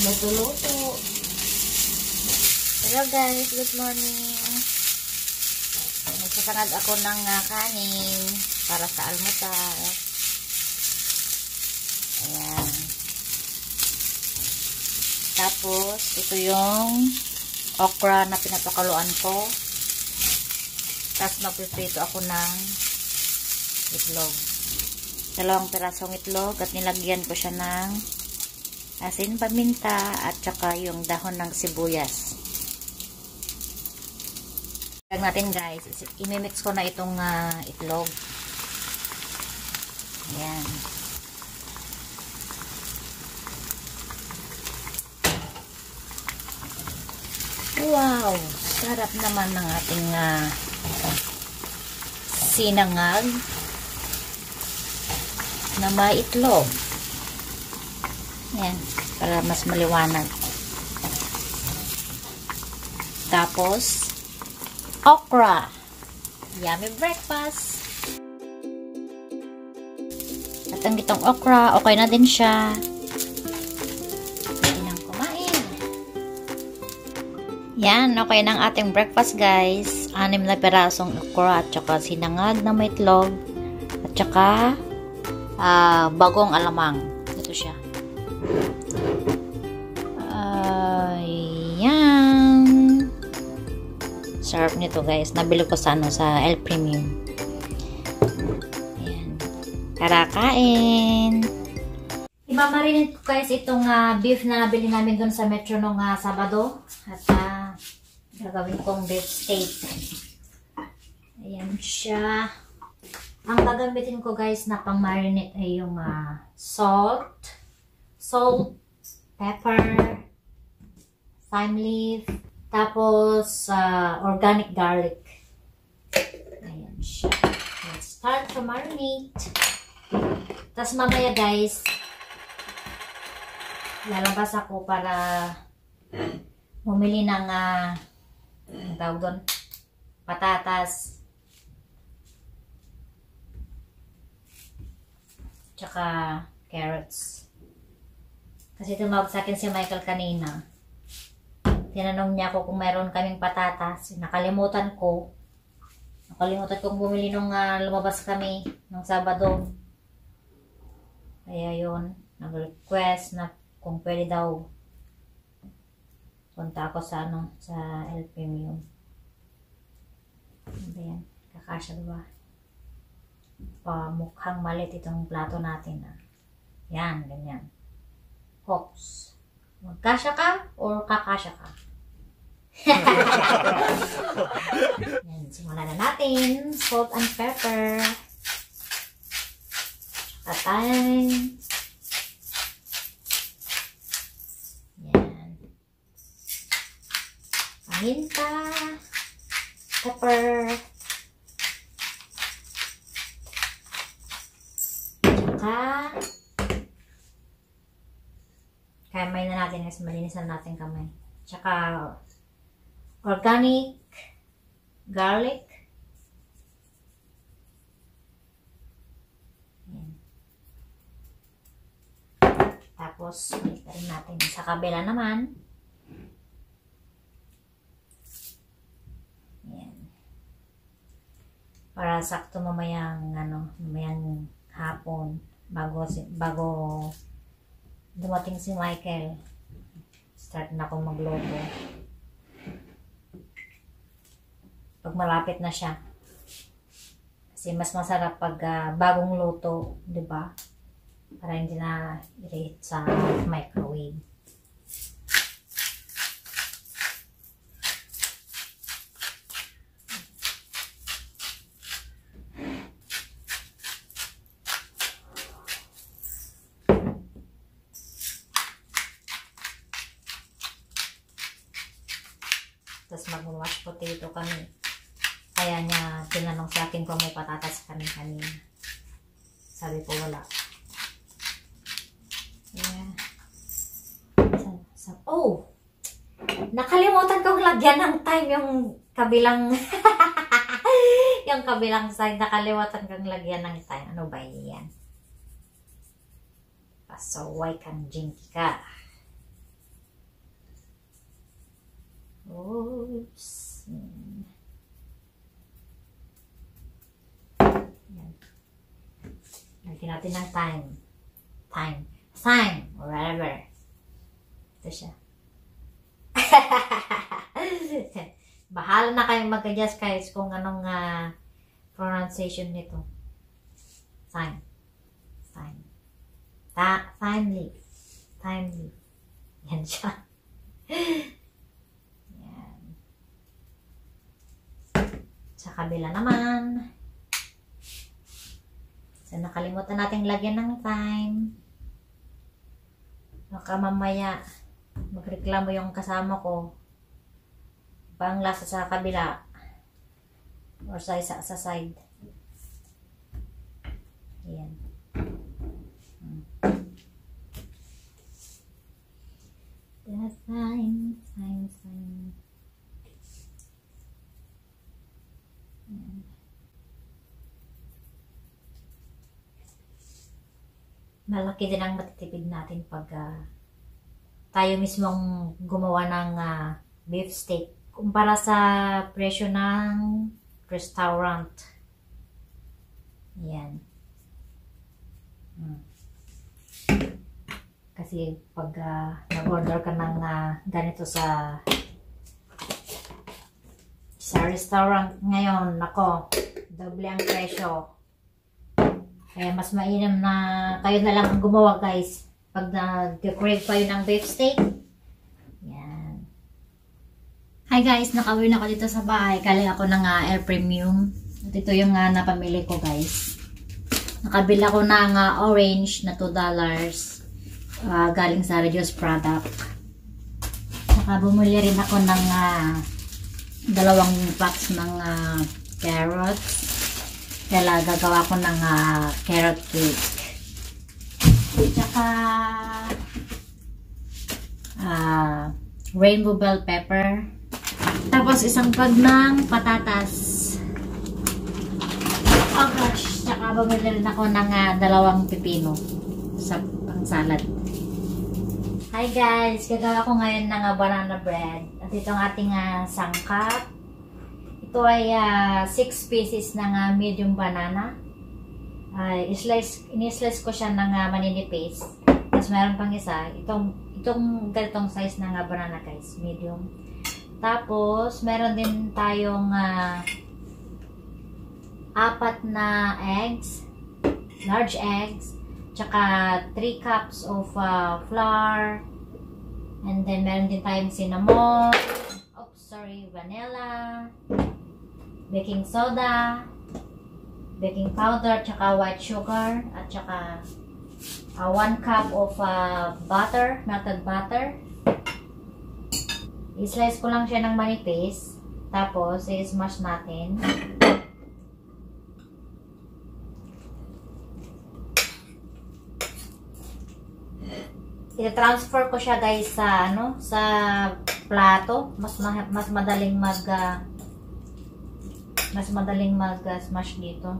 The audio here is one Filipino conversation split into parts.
Luto-luto. Hello guys, good morning. Nagsasangad ako ng kanin para sa almusal. Tapos, ito yung okra na pinapakaluan ko. Tapos, magpiprito ako ng itlog. Dalawang pirasong itlog at nilagyan ko siya ng asin paminta at saka yung dahon ng sibuyas. Lagyan natin guys, imimix ko na itong uh, itlog. Ayan. Wow! Sarap naman ng ating uh, sinangag na may itlog. Ayan, para mas maliwanag. Tapos, okra. Yummy breakfast. At ang itong okra, okay na din siya. Yan, okay ang ating breakfast guys. Anim na pirasong okra at saka sinangag na may itlog. At saka uh, bagong alamang. Ito siya. Ayan. Sarap nito guys. Nabili ko sa ano sa El Premium. Ayan. Tara kain. Imamarinate ko guys itong uh, beef na nabili namin doon sa Metro nung uh, Sabado. At uh, gagawin kong beef steak. Ayan siya. Ang gagamitin ko guys na pang marinate ay yung uh, salt, salt, pepper, thyme leaf, tapos uh, organic garlic. Ayan siya. Let's start to marinate. Tapos mamaya guys, lalabas ako para bumili ng uh, ang tawag doon, patatas, tsaka carrots. Kasi tumawag sa akin si Michael kanina. Tinanong niya ako kung mayroon kaming patatas. Nakalimutan ko. Nakalimutan kong bumili nung uh, lumabas kami ng Sabado. Kaya yun, nag-request na kung pwede daw punta ako sa ano, sa El Premium. Ano ba yan? Kakasya ba? Malit itong plato natin. Ah. Yan, ganyan. Hops. Magkasya ka or kakasya ka? Yan, simulan na natin. Salt and pepper. Atay. Yan. Paminta. Pepper. Tsaka kamay na natin kasi malinisan natin kamay. Tsaka organic garlic. Ayan. Tapos, balik rin natin sa kabila naman. Ayan. Para sakto mamayang, ano, mamayang hapon bago, bago dumating si Michael. Start na akong maglobo. Pag malapit na siya. Kasi mas masarap pag uh, bagong luto, 'di ba? Para hindi na i sa microwave. Mag-wash potato kami. Kaya niya tinanong sa akin kung may patatas kami kanina. Sabi ko wala. Yeah. Oh, nakalimutan kong lagyan ng time yung kabilang yung kabilang side. Nakalimutan kong lagyan ng time. Ano ba yan? Pasaway kang jinky ka. Oops. Yan. Lagyan natin ng time. Time. Time. Or whatever. Ito siya. Bahala na kayong mag-adjust guys kung anong ah, pronunciation nito. Time. Time. Ta timely. Timely. Yan siya. Yan. Sa kabila naman. So, nakalimutan nating lagyan ng time. Baka mamaya magreklamo yung kasama ko. Pang lasa sa kabila. Or sa isa sa side. Ayan. Hmm. The sign, sign, sign. Ayan. Malaki din ang matitipid natin pag ah, tayo mismong gumawa ng ah, beef steak kumpara sa presyo ng restaurant. Yan. Hmm. Kasi pag ah, nag-order ka ng ah, ganito sa sa restaurant ngayon, nako, doble ang presyo. Kaya mas mainam na kayo na lang ang gumawa guys. Pag nag-crave kayo ng beef steak. Yan. Hi guys, nakawin ako dito sa bahay. Galing ako ng uh, Air Premium. At ito yung uh, napamili ko guys. Nakabila ko ng uh, orange na $2. Uh, galing sa Reduce product. Saka bumili rin ako ng uh, dalawang packs ng uh, carrots. Kaya gagawa ko ng uh, carrot cake. Tsaka uh, rainbow bell pepper. Tapos isang pag ng patatas. Oh gosh, tsaka bumili rin ako ng uh, dalawang pipino sa pang salad. Hi guys, gagawa ko ngayon ng uh, banana bread. At ito ang ating uh, sangkap. Ito ay 6 uh, pieces ng uh, medium banana. Uh, slice, ini-slice ko siya ng uh, maninipis. Tapos meron pang isa. Itong, itong ganitong size ng uh, banana guys. Medium. Tapos, meron din tayong uh, apat na eggs. Large eggs. Tsaka 3 cups of uh, flour. And then, meron din tayong cinnamon. Oops, sorry, vanilla baking soda, baking powder, tsaka white sugar, at tsaka uh, 1 cup of uh, butter, melted butter. I-slice ko lang siya ng manipis. Tapos, i-smash natin. I-transfer ko siya guys sa ano, sa plato. Mas mas madaling mag uh, mas madaling mag-smash dito.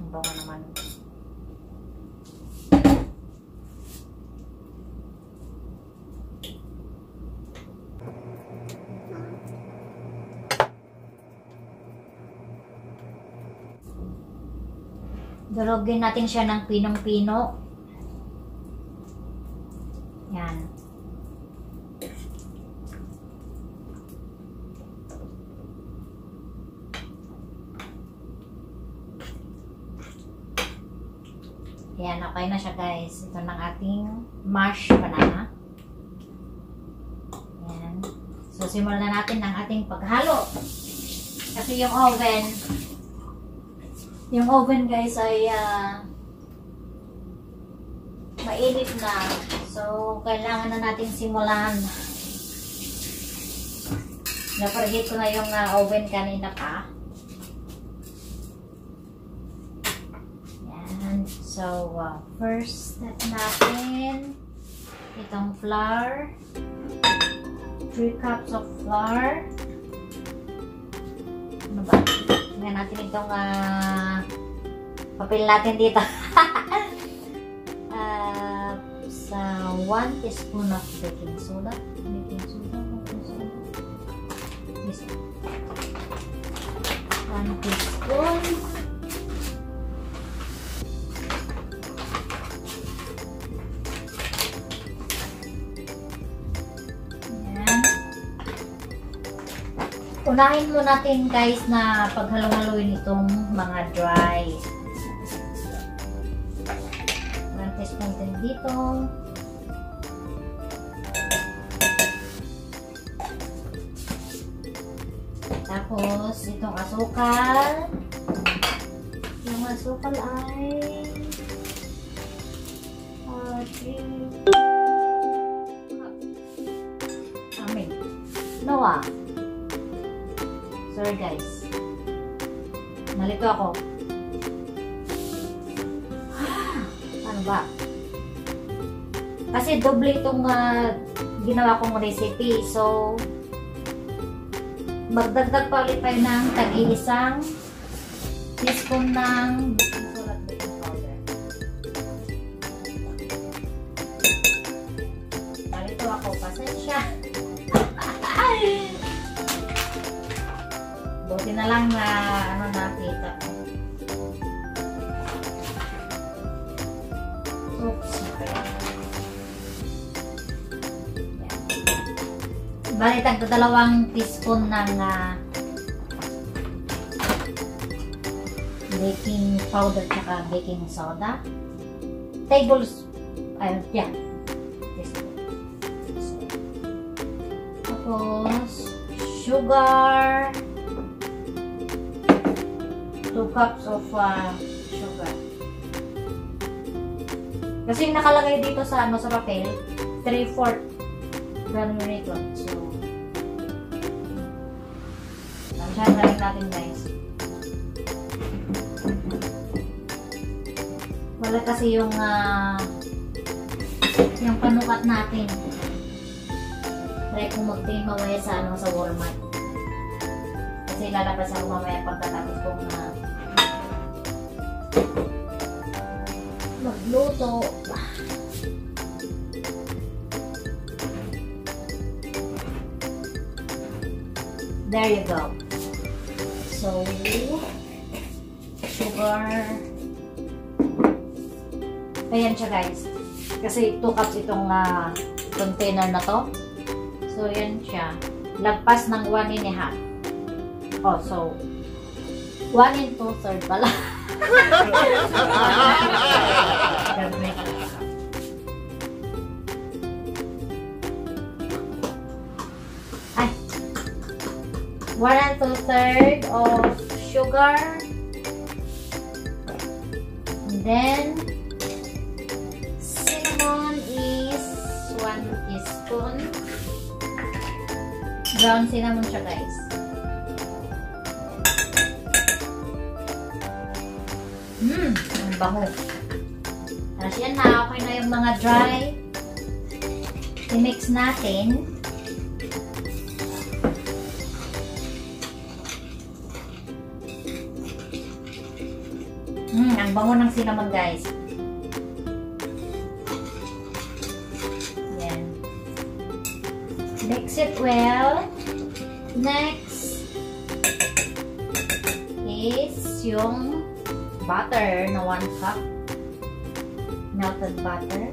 Ang bango naman. Durugin natin siya ng pinong-pino. Yan. Yan, okay na siya guys. Ito ng ating mash banana. Yan. So, simulan na natin ang ating paghalo. Kasi yung oven, yung oven guys ay uh, mainit na. So, kailangan na natin simulan. Naparhit ko na yung uh, oven kanina pa. So, uh, first step natin, itong flour. 3 cups of flour. Ano ba? Tingnan natin itong uh, papel natin dito. uh, sa 1 teaspoon of baking soda. Unahin mo natin guys na paghalo-haloin itong mga dry. One teaspoon din dito. Tapos, itong asukal. Yung asukal ay... Uh, three... Amin. Noah. Sorry guys. Nalito ako. ano ba? Kasi doble itong ah, ginawa kong recipe. So, magdagdag pa ulit tayo ng tag-iisang teaspoon ng Buti na lang na ano nakita ko. Oops. Bali, tagda dalawang teaspoon ng ah, baking powder tsaka baking soda. Tables, ay, yeah. Tapos, sugar. 2 cups of uh, sugar. Kasi nakalagay dito sa ano sa papel, 3/4 granulated. So, Masyadong rin natin guys. Wala kasi yung uh, yung panukat natin. Try kong mag-tape mamaya sa ano sa Walmart. Kasi lalabas ako mamaya pagkatapos kong uh, magluto. There you go. So, sugar. Ayan siya guys. Kasi 2 cups itong ah, container na to. So, yan siya. Lagpas ng 1 and a half. Oh, so, 1 and 2 third pala. Ay. 1 and 2 third of sugar. And then, cinnamon is 1 teaspoon. Brown cinnamon siya guys. Mmm, ang bango. Tapos yan na, okay na yung mga dry. I-mix natin. Mmm, ang bango ng cinnamon guys. Yan. Mix it well. Next is yung butter na 1 cup. Melted butter.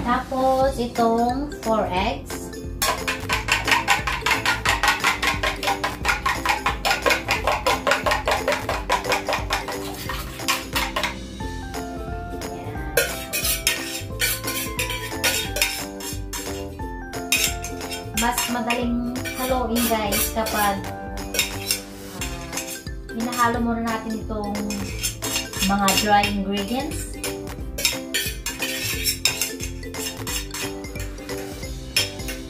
Tapos, itong 4 eggs. Mas madaling haluin guys kapag hinahalo muna natin itong mga dry ingredients.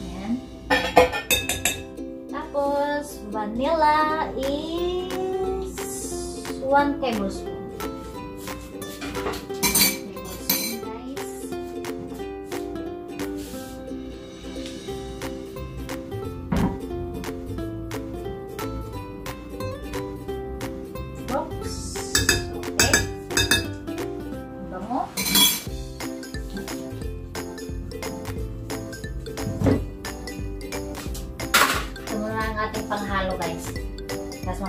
Ayan. Tapos, vanilla is 1 tablespoon.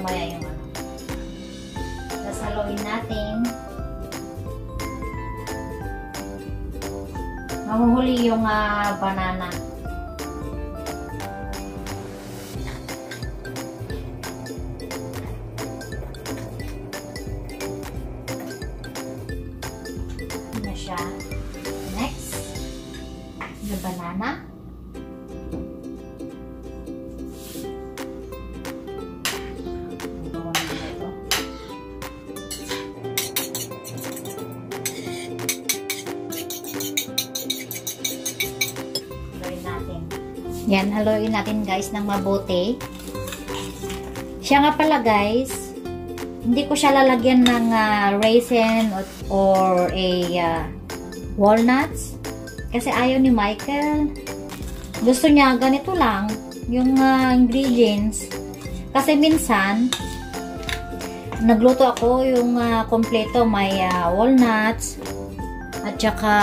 mamaya yung ano. Tapos haluin natin. Mahuhuli yung uh, banana. Yan, haluin natin guys ng mabuti. Siya nga pala guys, hindi ko siya lalagyan ng ah, raisin or, or a ah, walnuts. Kasi ayaw ni Michael. Gusto niya ganito lang, yung ah, ingredients. Kasi minsan, nagluto ako yung ah, kompleto, may ah, walnuts, at saka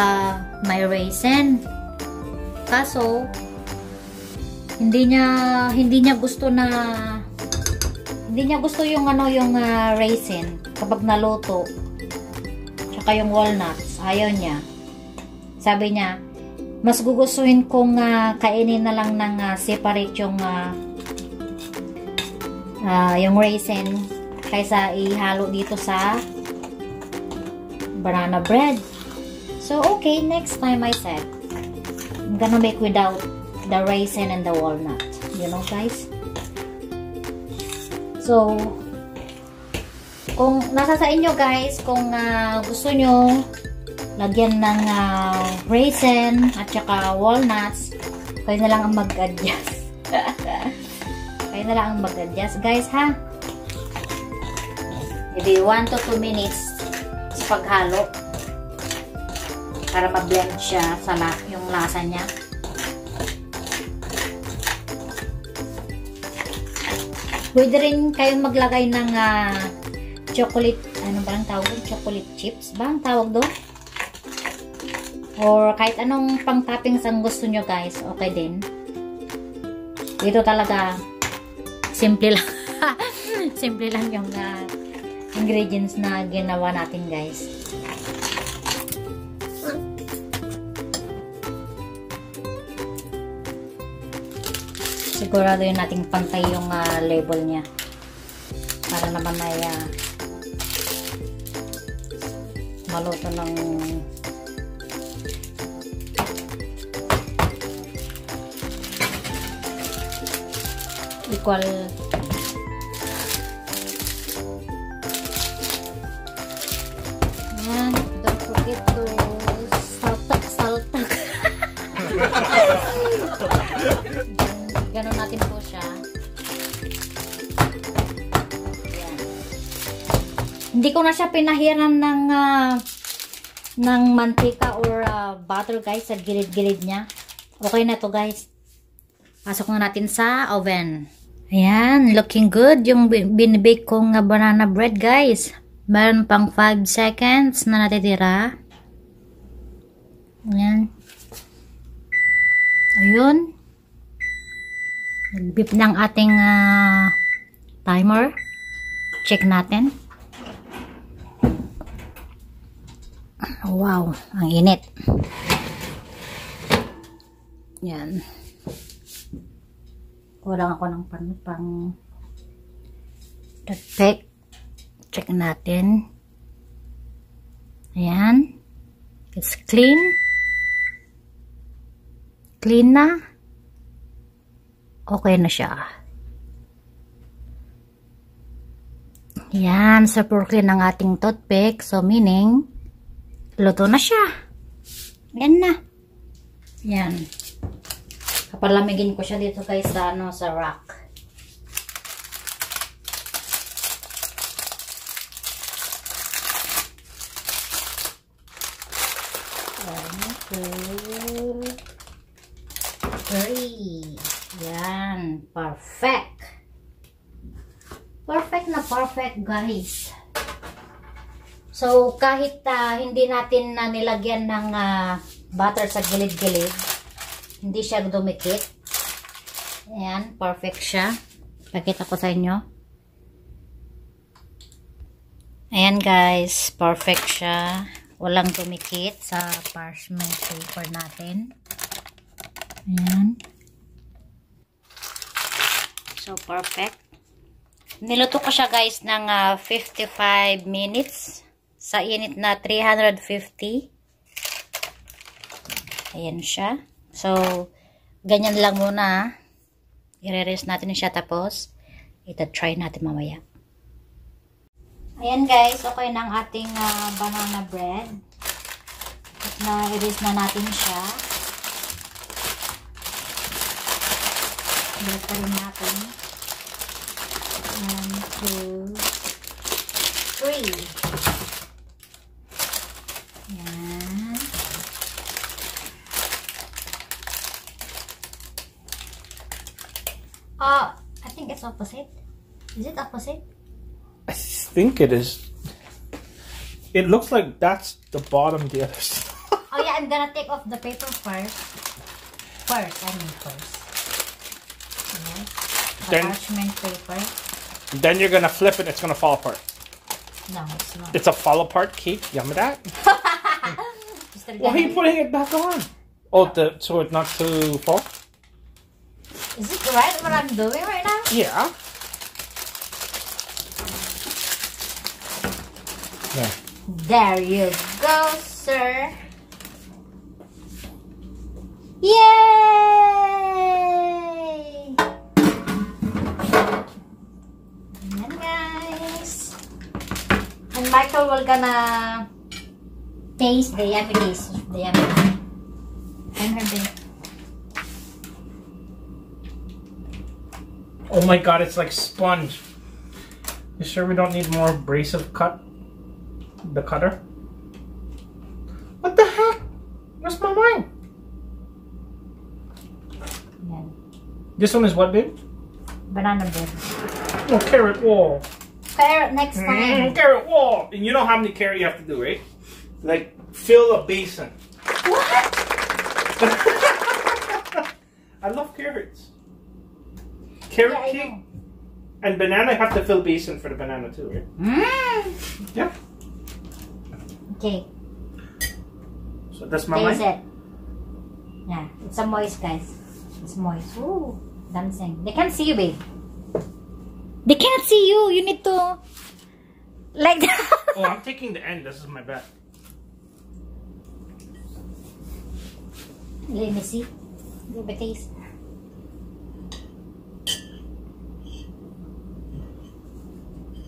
may raisin. Kaso, hindi niya hindi niya gusto na hindi niya gusto yung ano yung ah, raisin kapag naluto. Tsaka yung walnuts, ayaw niya. Sabi niya, mas gugustuhin kong ah, kainin na lang ng ah, separate yung ah, ah, yung raisin kaysa ihalo dito sa banana bread. So, okay, next time I said, I'm gonna make without the raisin and the walnut. You know, guys? So, kung nasa sa inyo guys, kung ah, gusto nyo lagyan ng ah, raisin at saka walnuts, kayo na lang ang mag-adjust. kayo na lang ang mag-adjust guys ha. Maybe 1 to 2 minutes sa paghalo para ma-blend siya sa yung lasa niya. Pwede rin kayong maglagay ng ah, chocolate, ano ba ang tawag? Chocolate chips ba ang tawag doon? Or kahit anong pang toppings ang gusto nyo guys, okay din. Ito talaga, simple lang. simple lang yung ah, ingredients na ginawa natin guys. Sigurado yun nating pantay yung ah, label niya. Para naman ay ah, maluto ng equal yan don't forget to saltak saltak Ganon natin po siya. Ayan. Hindi ko na siya pinahiran ng ah, ng mantika or ah, butter guys sa gilid-gilid niya. Okay na to guys. Pasok na natin sa oven. Ayan, looking good yung bi- binibake kong ah, banana bread guys. Meron pang 5 seconds na natitira. Ayan. Ayun. Nag-beep ng ating ah, timer. Check natin. Wow, ang init. Yan. Kulang ako ng pan pang toothpick. Check natin. Ayan. It's clean. Clean na okay na siya. Yan, super clean ng ating toothpick. So, meaning, luto na siya. Yan na. Yan. Kapalamigin ko siya dito guys sa, ano, sa rack. One, two, three. Yan. Perfect. Perfect na perfect, guys. So, kahit ah, hindi natin na nilagyan ng ah, butter sa gilid-gilid, hindi siya dumikit. Ayan, perfect siya. Pakita ko sa inyo. Ayan guys, perfect siya. Walang tumikit sa parchment paper natin. Ayan. So, perfect. Niluto ko siya guys ng ah, 55 minutes sa init na 350. Ayan siya. So, ganyan lang muna. I-rest natin siya tapos ita-try natin mamaya. Ayan guys, okay na ang ating ah, banana bread. At na-release na natin siya. Balik pa rin natin. One, two, three. Ayan. Oh, I think it's opposite. Is it opposite? I think it is. It looks like that's the bottom, the other side. Oh yeah, I'm gonna take off the paper first. First, I mean first. Then- parchment paper. then you're gonna flip it, it's gonna fall apart. No, it's not. It's a fall apart cake. Yum that. Why are you putting it back on? Oh, the so it's not to fall? Is it right what I'm doing right now? Yeah. Yeah. There you go, sir. Yay! Michael will gonna taste the yummy taste. The yummy. And her day. Oh my god, it's like sponge. You sure we don't need more abrasive cut? The cutter? What the heck? Where's my wine? Ayan. This one is what, babe? Banana bread. Oh, carrot wall. Pero next Mm, time. carrot wall. And you know how many carrot you have to do, right? Like fill a basin. What? I love carrots. Carrot Yeah, cake and banana have to fill basin for the banana too, right? Mm. Yeah. Okay. So that's my Taste it. Yeah, it's a moist, guys. It's moist. Ooh, dancing. They can't see you, babe. They can't see you. You need to like that. Oh, I'm taking the end. This is my bet. Let me see. Give a taste.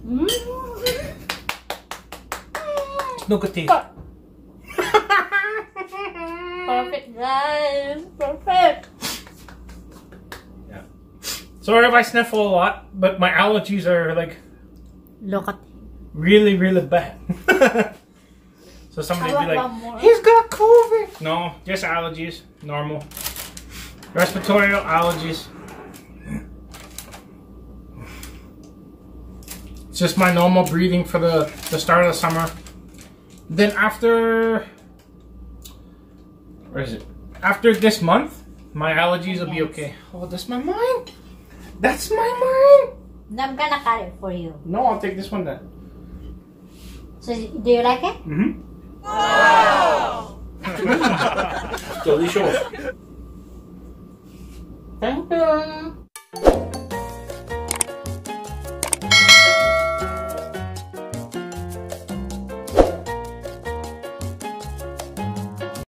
Mm. No good taste. Perfect, guys. Perfect. Yeah. Sorry if I sniffle a lot, but my allergies are like Look at. really, really bad. so somebody I be like, "He's got COVID." No, just allergies. Normal. Respiratory allergies. It's just my normal breathing for the the start of the summer. Then after, where is it? After this month, my allergies will be okay. Oh, that's my mind. That's my mind. I'm gonna cut it for you. No, I'll take this one then. So, do you like it? Mm-hmm. Delicious. Thank you.